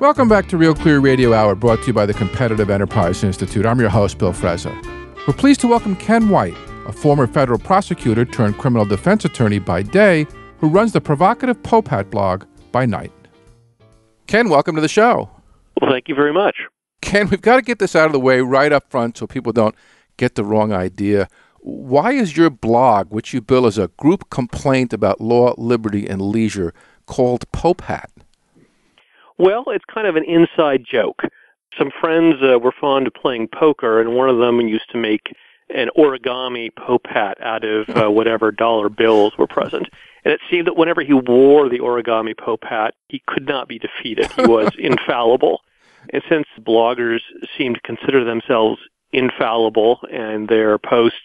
Welcome back to Real Clear Radio Hour, brought to you by the Competitive Enterprise Institute. I'm your host, Bill Frezza. We're pleased to welcome Ken White, a former federal prosecutor turned criminal defense attorney by day, who runs the provocative Popehat blog by night. Ken, welcome to the show. Well, thank you very much. Ken, we've got to get this out of the way right up front so people don't get the wrong idea. Why is your blog, which you bill as a group complaint about law, liberty, and leisure, called Popehat? Well, it's kind of an inside joke. Some friends uh, were fond of playing poker, and one of them used to make an origami Pope hat out of uh, whatever dollar bills were present. And it seemed that whenever he wore the origami Pope hat, he could not be defeated. He was infallible. And since bloggers seem to consider themselves infallible and their posts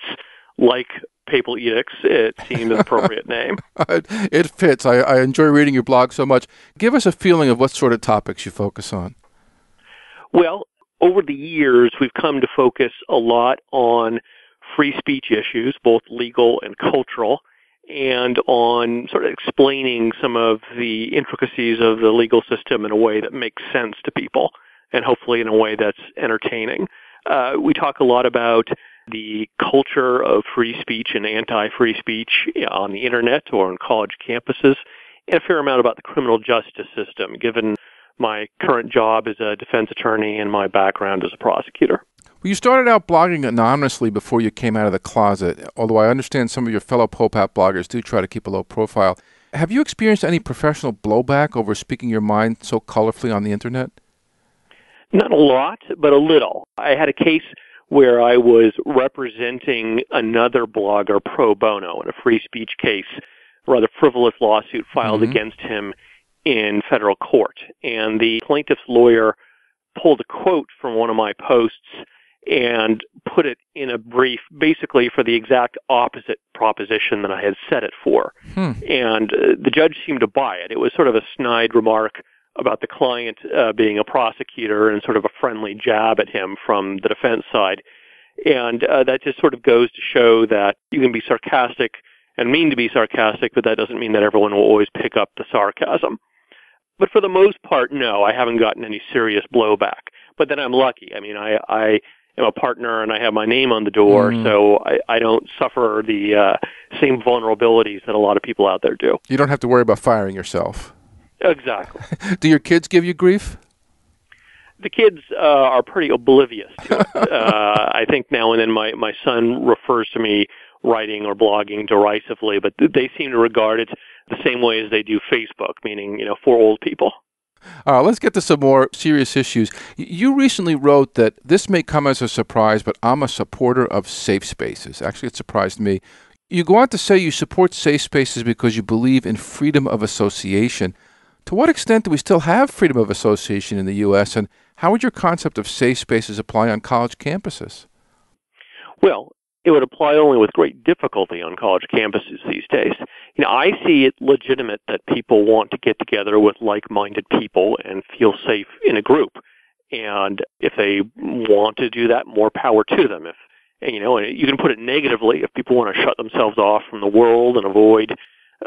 like papal edicts, it seemed an appropriate name. it fits. I, I enjoy reading your blog so much. Give us a feeling of what sort of topics you focus on. Well, over the years, we've come to focus a lot on free speech issues, both legal and cultural, and on sort of explaining some of the intricacies of the legal system in a way that makes sense to people, and hopefully in a way that's entertaining. Uh, we talk a lot about the culture of free speech and anti-free speech on the internet or on college campuses, and a fair amount about the criminal justice system, given my current job as a defense attorney and my background as a prosecutor. Well, you started out blogging anonymously before you came out of the closet, although I understand some of your fellow Popehat bloggers do try to keep a low profile. Have you experienced any professional blowback over speaking your mind so colorfully on the internet? Not a lot, but a little. I had a case where I was representing another blogger pro bono in a free speech case, a rather frivolous lawsuit filed mm-hmm. against him in federal court. And the plaintiff's lawyer pulled a quote from one of my posts and put it in a brief basically for the exact opposite proposition that I had set it for. Hmm. And uh, the judge seemed to buy it. It was sort of a snide remark about the client uh, being a prosecutor and sort of a friendly jab at him from the defense side. And uh, that just sort of goes to show that you can be sarcastic and mean to be sarcastic, but that doesn't mean that everyone will always pick up the sarcasm. But for the most part, no, I haven't gotten any serious blowback. But then I'm lucky. I mean, I, I am a partner and I have my name on the door, mm. so I, I don't suffer the uh, same vulnerabilities that a lot of people out there do. You don't have to worry about firing yourself. Exactly. Do your kids give you grief? The kids uh, are pretty oblivious to it. uh, I think now and then my, my son refers to me writing or blogging derisively, but they seem to regard it the same way as they do Facebook, meaning, you know, for old people. Uh, let's get to some more serious issues. You recently wrote that this may come as a surprise, but I'm a supporter of safe spaces. Actually, it surprised me. You go on to say you support safe spaces because you believe in freedom of association. To what extent do we still have freedom of association in the U.S., and how would your concept of safe spaces apply on college campuses? Well, it would apply only with great difficulty on college campuses these days. You know, I see it legitimate that people want to get together with like-minded people and feel safe in a group. And if they want to do that, more power to them. If you know, you can put it negatively. If people want to shut themselves off from the world and avoid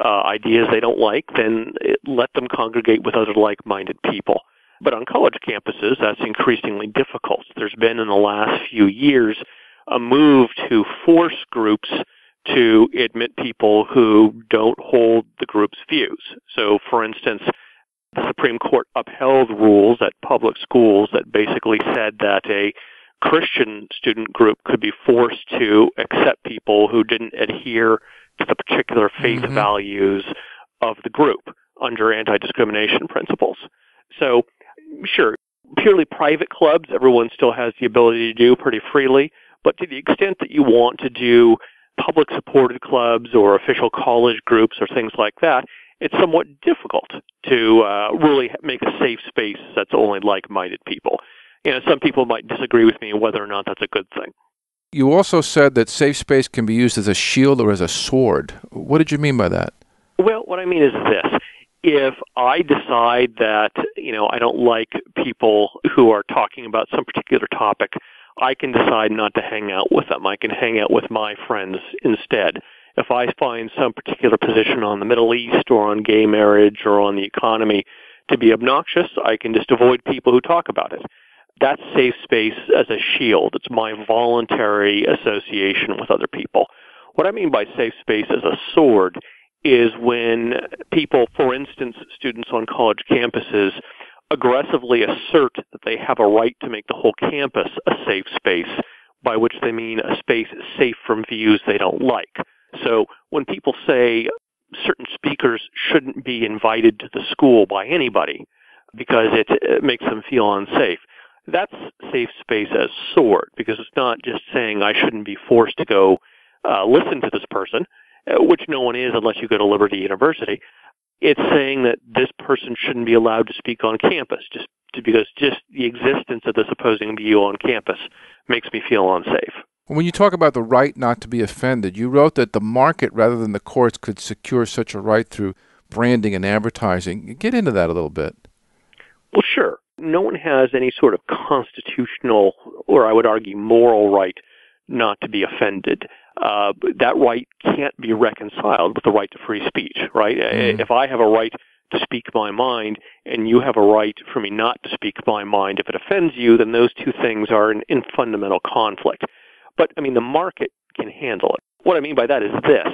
uh, ideas they don't like, then let them congregate with other like-minded people. But on college campuses, that's increasingly difficult. There's been in the last few years a move to force groups to admit people who don't hold the group's views. So, for instance, the Supreme Court upheld rules at public schools that basically said that a Christian student group could be forced to accept people who didn't adhere to the particular faith mm-hmm. values of the group under anti-discrimination principles. So, sure, purely private clubs, everyone still has the ability to do pretty freely, but to the extent that you want to do public supported clubs or official college groups or things like that, it's somewhat difficult to uh, really make a safe space that's only like-minded people. You know, some people might disagree with me whether or not that's a good thing. You also said that safe space can be used as a shield or as a sword. What did you mean by that? Well, what I mean is this. If I decide that, you know, I don't like people who are talking about some particular topic, I can decide not to hang out with them. I can hang out with my friends instead. If I find some particular position on the Middle East or on gay marriage or on the economy to be obnoxious, I can just avoid people who talk about it. That's safe space as a shield. It's my voluntary association with other people. What I mean by safe space as a sword is when people, for instance, students on college campuses, aggressively assert that they have a right to make the whole campus a safe space, by which they mean a space safe from views they don't like. So when people say certain speakers shouldn't be invited to the school by anybody because it, it makes them feel unsafe, that's safe space as sort because it's not just saying I shouldn't be forced to go uh, listen to this person, uh, which no one is unless you go to Liberty University. It's saying that this person shouldn't be allowed to speak on campus just to, because just the existence of this opposing view on campus makes me feel unsafe. When you talk about the right not to be offended, you wrote that the market rather than the courts could secure such a right through branding and advertising. Get into that a little bit. Well, sure. No one has any sort of constitutional, or I would argue moral right not to be offended. Uh, that right can't be reconciled with the right to free speech, right? Mm. If I have a right to speak my mind and you have a right for me not to speak my mind, if it offends you, then those two things are in, in fundamental conflict. But, I mean, the market can handle it. What I mean by that is this.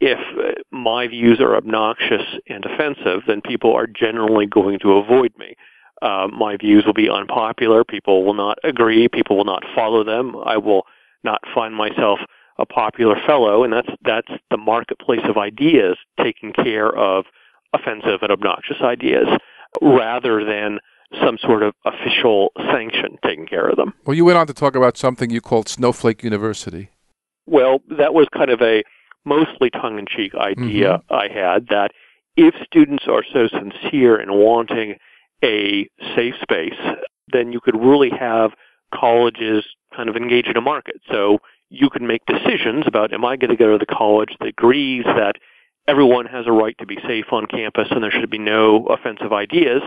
If uh, my views are obnoxious and offensive, then people are generally going to avoid me. Uh, my views will be unpopular. People will not agree. People will not follow them. I will not find myself a popular fellow, and that's that's the marketplace of ideas taking care of offensive and obnoxious ideas, rather than some sort of official sanction taking care of them. Well, you went on to talk about something you called Snowflake University. Well, that was kind of a mostly tongue-in-cheek idea mm-hmm. I had that if students are so sincere in wanting a safe space, then you could really have colleges kind of engage in a market. So you can make decisions about am I going to go to the college that agrees that everyone has a right to be safe on campus and there should be no offensive ideas.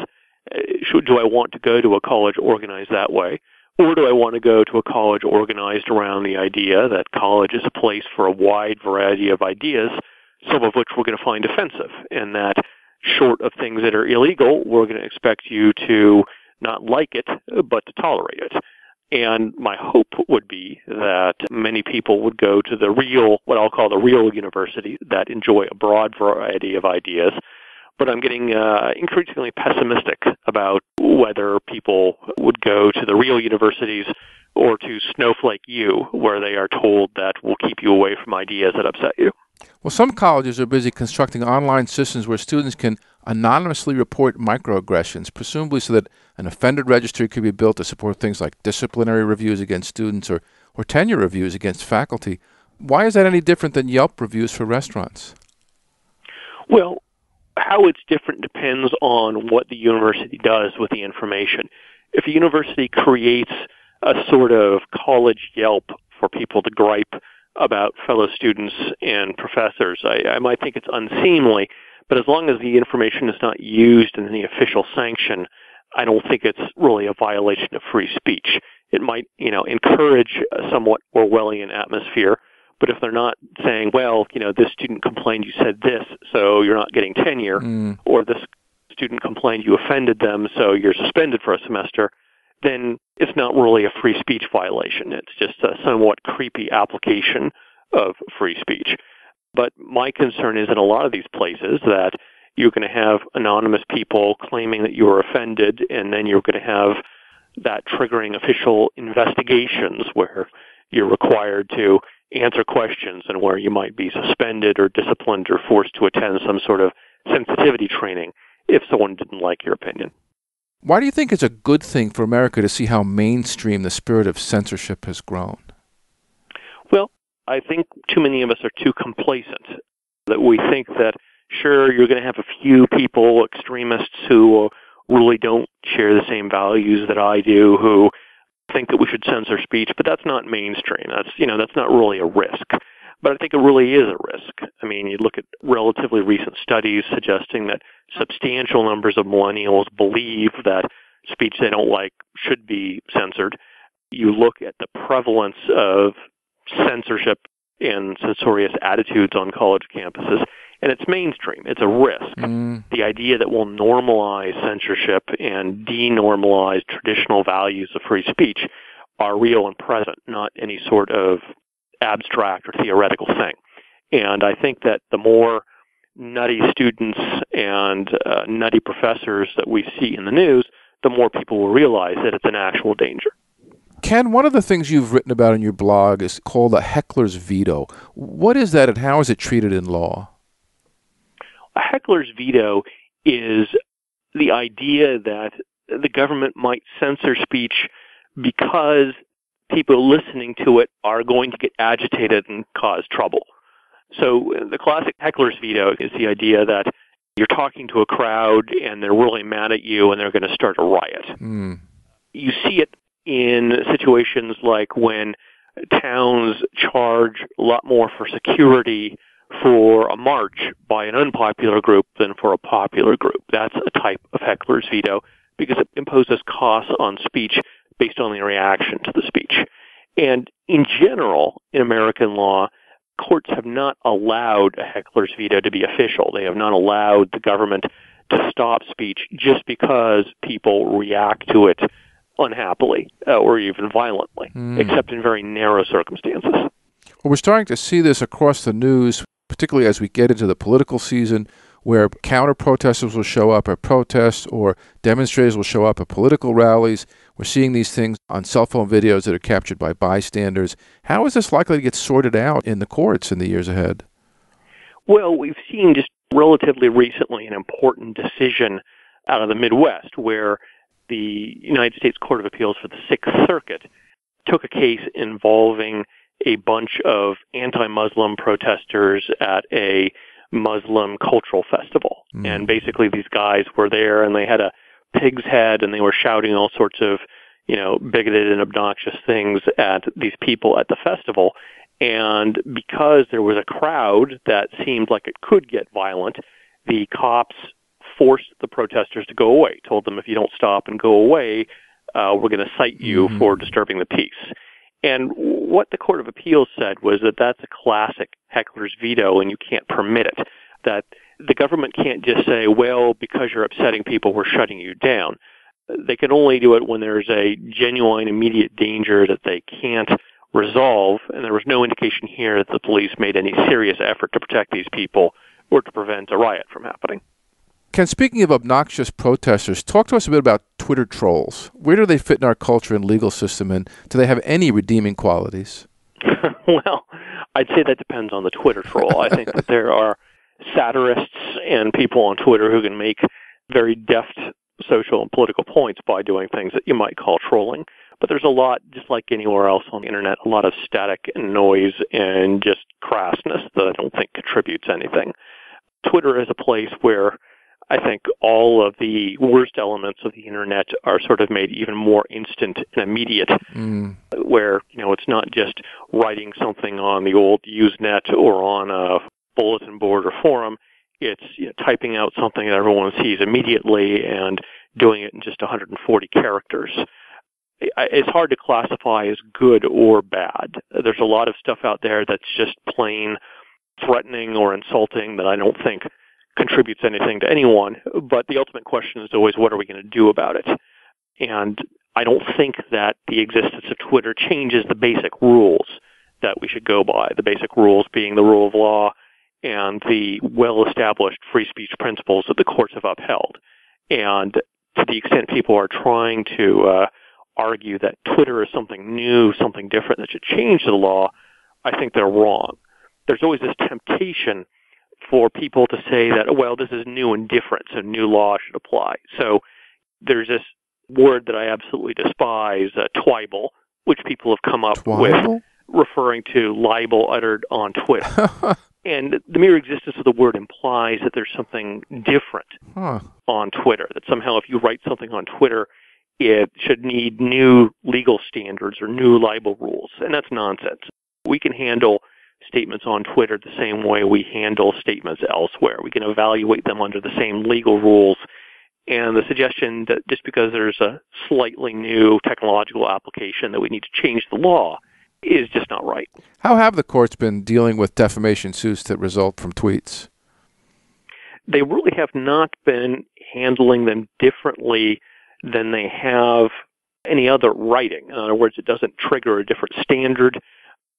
Uh, should, do I want to go to a college organized that way? Or do I want to go to a college organized around the idea that college is a place for a wide variety of ideas, some of which we're going to find offensive, and that short of things that are illegal, we're going to expect you to not like it, but to tolerate it. And my hope would be that many people would go to the real, what I'll call the real university that enjoy a broad variety of ideas. But I'm getting uh, increasingly pessimistic about whether people would go to the real universities or to Snowflake U, where they are told that will keep you away from ideas that upset you. Well, some colleges are busy constructing online systems where students can anonymously report microaggressions, presumably so that an offender registry could be built to support things like disciplinary reviews against students or, or tenure reviews against faculty. Why is that any different than Yelp reviews for restaurants? Well, how it's different depends on what the university does with the information. If a university creates a sort of college Yelp for people to gripe about fellow students and professors, I, I might think it's unseemly. But as long as the information is not used in any official sanction, I don't think it's really a violation of free speech. It might, you know, encourage a somewhat Orwellian atmosphere, but if they're not saying, well, you know, this student complained you said this, so you're not getting tenure, mm. or this student complained you offended them, so you're suspended for a semester, then it's not really a free speech violation. It's just a somewhat creepy application of free speech. But my concern is in a lot of these places that you're going to have anonymous people claiming that you were offended, and then you're going to have that triggering official investigations where you're required to answer questions and where you might be suspended or disciplined or forced to attend some sort of sensitivity training if someone didn't like your opinion. Why do you think it's a good thing for America to see how mainstream the spirit of censorship has grown? Well, I think too many of us are too complacent. That we think that sure you're going to have a few people, extremists who really don't share the same values that I do, who think that we should censor speech, but that's not mainstream. That's you know that's not really a risk. But I think it really is a risk. I mean, you look at relatively recent studies suggesting that substantial numbers of millennials believe that speech they don't like should be censored. You look at the prevalence of censorship and censorious attitudes on college campuses, and it's mainstream. It's a risk. Mm. The idea that we'll normalize censorship and denormalize traditional values of free speech are real and present, not any sort of abstract or theoretical thing. And I think that the more nutty students and uh, nutty professors that we see in the news, the more people will realize that it's an actual danger. Ken, one of the things you've written about in your blog is called a heckler's veto. What is that and how is it treated in law? A heckler's veto is the idea that the government might censor speech because people listening to it are going to get agitated and cause trouble. So the classic heckler's veto is the idea that you're talking to a crowd and they're really mad at you and they're going to start a riot. Mm. You see it in situations like when towns charge a lot more for security for a march by an unpopular group than for a popular group. That's a type of heckler's veto because it imposes costs on speech based on the reaction to the speech. And in general, in American law, courts have not allowed a heckler's veto to be official. They have not allowed the government to stop speech just because people react to it unhappily uh, or even violently, Mm. except in very narrow circumstances. Well, we're starting to see this across the news, particularly as we get into the political season, where counter protesters will show up at protests or demonstrators will show up at political rallies. We're seeing these things on cell phone videos that are captured by bystanders. How is this likely to get sorted out in the courts in the years ahead? Well, we've seen just relatively recently an important decision out of the Midwest where the United States Court of Appeals for the Sixth Circuit took a case involving a bunch of anti-Muslim protesters at a Muslim cultural festival. Mm. And basically these guys were there and they had a pig's head and they were shouting all sorts of, you know, bigoted and obnoxious things at these people at the festival. And because there was a crowd that seemed like it could get violent, the cops forced the protesters to go away, told them if you don't stop and go away, uh, we're going to cite you Mhm. for disturbing the peace. And what the Court of Appeals said was that that's a classic heckler's veto and you can't permit it. That the government can't just say, well, because you're upsetting people, we're shutting you down. They can only do it when there's a genuine immediate danger that they can't resolve, and there was no indication here that the police made any serious effort to protect these people or to prevent a riot from happening. Ken, speaking of obnoxious protesters, talk to us a bit about Twitter trolls. Where do they fit in our culture and legal system, and do they have any redeeming qualities? well, I'd say that depends on the Twitter troll. I think that there are satirists and people on Twitter who can make very deft social and political points by doing things that you might call trolling. But there's a lot, just like anywhere else on the internet, a lot of static and noise and just crassness that I don't think contributes anything. Twitter is a place where I think all of the worst elements of the internet are sort of made even more instant and immediate Mm. where you know it's not just writing something on the old Usenet or on a bulletin board or forum. It's you know, typing out something that everyone sees immediately and doing it in just 140 characters. It's hard to classify as good or bad. There's a lot of stuff out there that's just plain threatening or insulting that I don't think contributes anything to anyone. But the ultimate question is always, what are we going to do about it? And I don't think that the existence of Twitter changes the basic rules that we should go by. The basic rules being the rule of law and the well-established free speech principles that the courts have upheld. And to the extent people are trying to uh, argue that Twitter is something new, something different that should change the law, I think they're wrong. There's always this temptation for people to say that, well, this is new and different, so new law should apply. So there's this word that I absolutely despise, uh, twibel, which people have come up with referring to libel uttered on Twitter. and the mere existence of the word implies that there's something different huh. on Twitter, that somehow if you write something on Twitter, it should need new legal standards or new libel rules. And that's nonsense. We can handle statements on Twitter the same way we handle statements elsewhere. We can evaluate them under the same legal rules. And the suggestion that just because there's a slightly new technological application that we need to change the law is just not right. How have the courts been dealing with defamation suits that result from tweets? they really have not been handling them differently than they have any other writing. In other words, it doesn't trigger a different standard.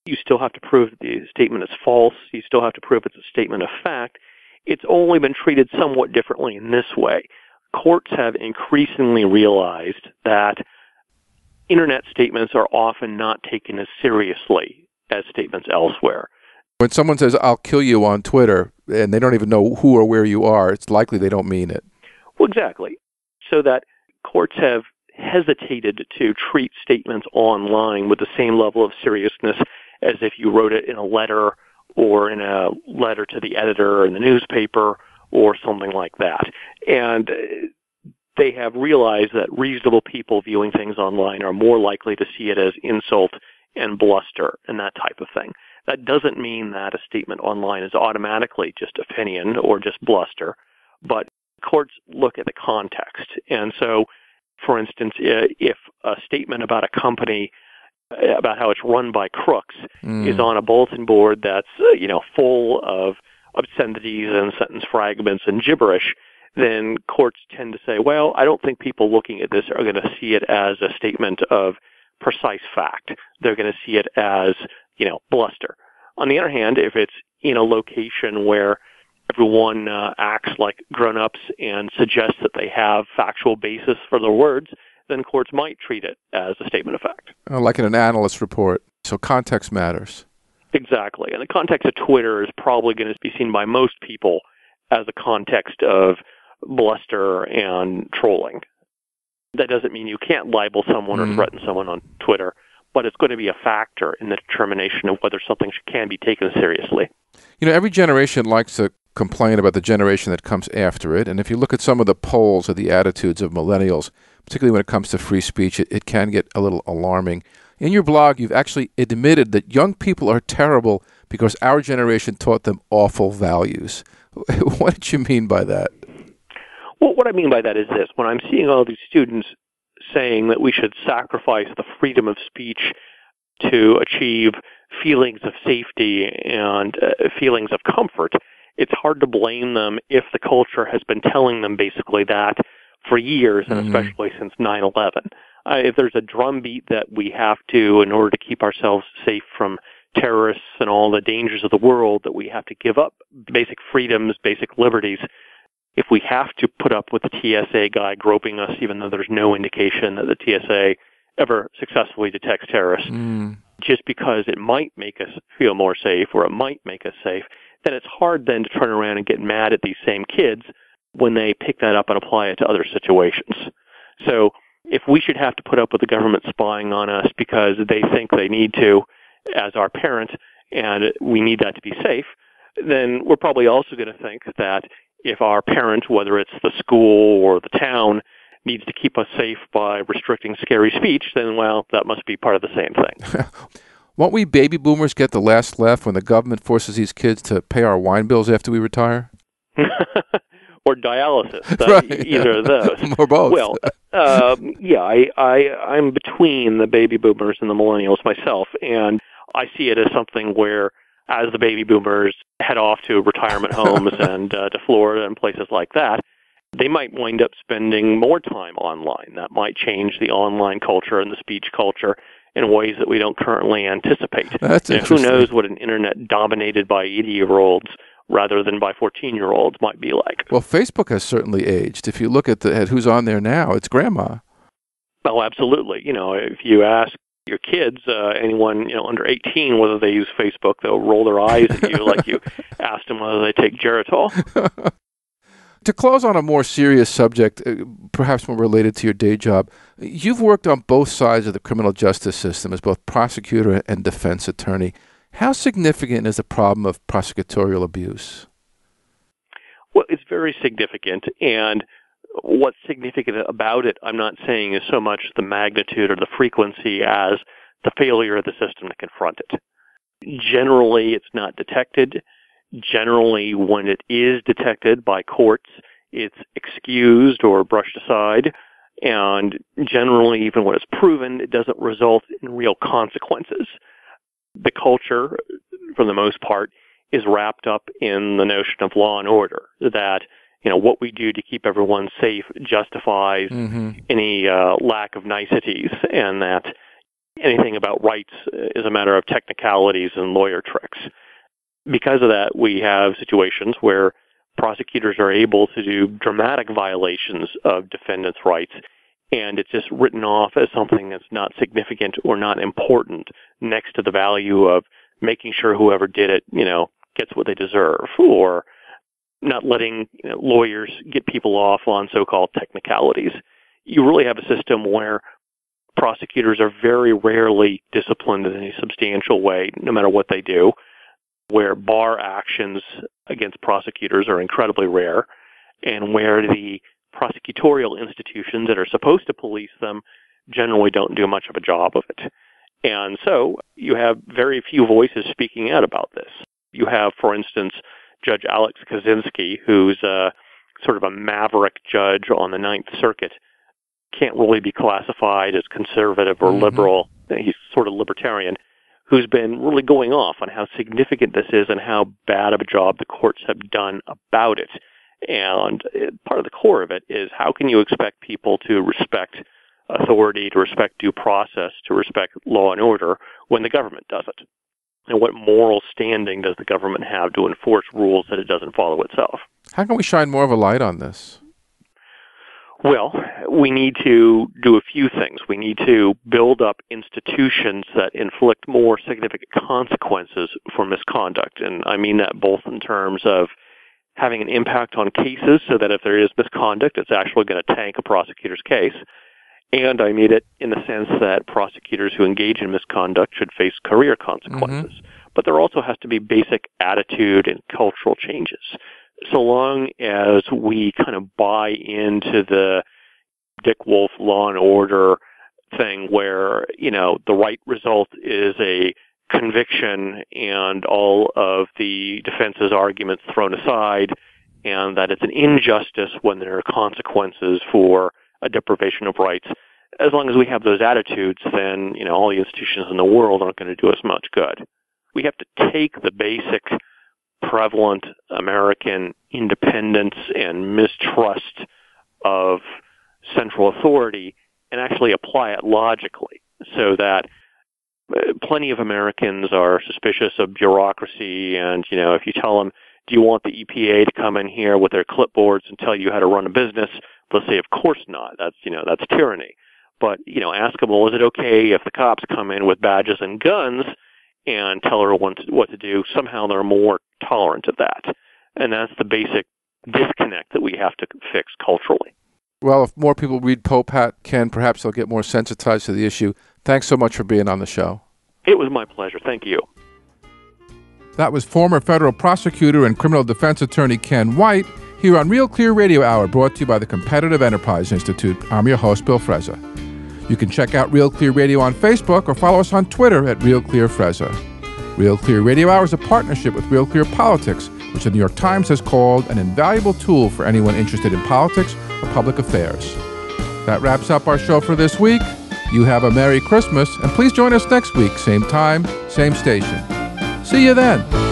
You still have to prove that the statement is false. You still have to prove it's a statement of fact. It's only been treated somewhat differently in this way. Courts have increasingly realized that internet statements are often not taken as seriously as statements elsewhere. When someone says, I'll kill you on Twitter, and they don't even know who or where you are, it's likely they don't mean it. Well, exactly. So that courts have hesitated to treat statements online with the same level of seriousness as if you wrote it in a letter or in a letter to the editor in the newspaper or something like that. And uh, they have realized that reasonable people viewing things online are more likely to see it as insult and bluster and that type of thing. That doesn't mean that a statement online is automatically just opinion or just bluster, but courts look at the context. And so, for instance, if a statement about a company about how it's run by crooks mm. is on a bulletin board that's you know full of obscenities and sentence fragments and gibberish, then courts tend to say, well, I don't think people looking at this are going to see it as a statement of precise fact. They're going to see it as, you know, bluster. On the other hand, if it's in a location where everyone uh, acts like grown-ups and suggests that they have factual basis for their words, then courts might treat it as a statement of fact. Uh, like in an analyst report. So context matters. Exactly. And the context of Twitter is probably going to be seen by most people as a context of bluster and trolling. That doesn't mean you can't libel someone mm. or threaten someone on Twitter, but it's going to be a factor in the determination of whether something can be taken seriously. You know, every generation likes to complain about the generation that comes after it. And if you look at some of the polls of the attitudes of millennials, particularly when it comes to free speech, it, it can get a little alarming. In your blog, you've actually admitted that young people are terrible because our generation taught them awful values. what did you mean by that? Well, what I mean by that is this. When I'm seeing all these students saying that we should sacrifice the freedom of speech to achieve feelings of safety and uh, feelings of comfort, it's hard to blame them if the culture has been telling them basically that for years, and mm-hmm. especially since 9/11. Uh, if there's a drumbeat that we have to, in order to keep ourselves safe from terrorists and all the dangers of the world, that we have to give up basic freedoms, basic liberties, if we have to put up with the TSA guy groping us, even though there's no indication that the TSA ever successfully detects terrorists, mm. just because it might make us feel more safe or it might make us safe, then it's hard then to turn around and get mad at these same kids when they pick that up and apply it to other situations. So if we should have to put up with the government spying on us because they think they need to as our parent and we need that to be safe, then we're probably also going to think that if our parent, whether it's the school or the town, needs to keep us safe by restricting scary speech, then, well, that must be part of the same thing. Won't we baby boomers get the last laugh when the government forces these kids to pay our wine bills after we retire? or dialysis, right, either of those. or both. Well, um, yeah, I, I, I'm between the baby boomers and the millennials myself, and I see it as something where as the baby boomers head off to retirement homes and uh, to Florida and places like that, they might wind up spending more time online. That might change the online culture and the speech culture in ways that we don't currently anticipate. That's and who knows what an internet dominated by 80 year olds rather than by 14 year olds might be like. Well, Facebook has certainly aged. If you look at, the, at who's on there now, it's grandma. Oh, absolutely. You know, if you ask your kids, uh, anyone you know under 18, whether they use Facebook, they'll roll their eyes at you like you asked them whether they take Geritol. to close on a more serious subject, uh, perhaps more related to your day job, you've worked on both sides of the criminal justice system as both prosecutor and defense attorney. How significant is the problem of prosecutorial abuse? Well, it's very significant, and what's significant about it, I'm not saying is so much the magnitude or the frequency as the failure of the system to confront it. Generally, it's not detected. Generally, when it is detected by courts, it's excused or brushed aside. And generally, even when it's proven, it doesn't result in real consequences. The culture, for the most part, is wrapped up in the notion of law and order that you know what we do to keep everyone safe justifies mm-hmm. any uh, lack of niceties and that anything about rights is a matter of technicalities and lawyer tricks because of that we have situations where prosecutors are able to do dramatic violations of defendants' rights and it's just written off as something that's not significant or not important next to the value of making sure whoever did it, you know, gets what they deserve or not letting you know, lawyers get people off on so-called technicalities. You really have a system where prosecutors are very rarely disciplined in any substantial way, no matter what they do, where bar actions against prosecutors are incredibly rare, and where the prosecutorial institutions that are supposed to police them generally don't do much of a job of it. And so you have very few voices speaking out about this. You have, for instance, Judge Alex Kozinski, who's a, sort of a maverick judge on the Ninth Circuit, can't really be classified as conservative or mm-hmm. liberal. He's sort of libertarian, who's been really going off on how significant this is and how bad of a job the courts have done about it. And part of the core of it is how can you expect people to respect authority, to respect due process, to respect law and order when the government does it? And what moral standing does the government have to enforce rules that it doesn't follow itself? How can we shine more of a light on this? Well, we need to do a few things. We need to build up institutions that inflict more significant consequences for misconduct. And I mean that both in terms of having an impact on cases so that if there is misconduct, it's actually going to tank a prosecutor's case. And I mean it in the sense that prosecutors who engage in misconduct should face career consequences. Mm-hmm. But there also has to be basic attitude and cultural changes. So long as we kind of buy into the Dick Wolf law and order thing where, you know, the right result is a conviction and all of the defense's arguments thrown aside, and that it's an injustice when there are consequences for a deprivation of rights. As long as we have those attitudes, then you know all the institutions in the world aren't going to do us much good. We have to take the basic prevalent American independence and mistrust of central authority and actually apply it logically so that uh, plenty of Americans are suspicious of bureaucracy, and you know, if you tell them, "Do you want the EPA to come in here with their clipboards and tell you how to run a business?" They'll say, "Of course not. That's you know, that's tyranny." But you know, ask them, "Well, is it okay if the cops come in with badges and guns and tell everyone what to do?" Somehow they're more tolerant of that, and that's the basic disconnect that we have to fix culturally. Well, if more people read Popehat, Ken, perhaps they'll get more sensitized to the issue. Thanks so much for being on the show. It was my pleasure. Thank you. That was former federal prosecutor and criminal defense attorney Ken White here on Real Clear Radio Hour, brought to you by the Competitive Enterprise Institute. I'm your host, Bill Frezza. You can check out Real Clear Radio on Facebook or follow us on Twitter at Real Clear Frezza. Real Clear Radio Hour is a partnership with Real Clear Politics, which the New York Times has called an invaluable tool for anyone interested in politics or public affairs. That wraps up our show for this week. You have a Merry Christmas, and please join us next week, same time, same station. See you then.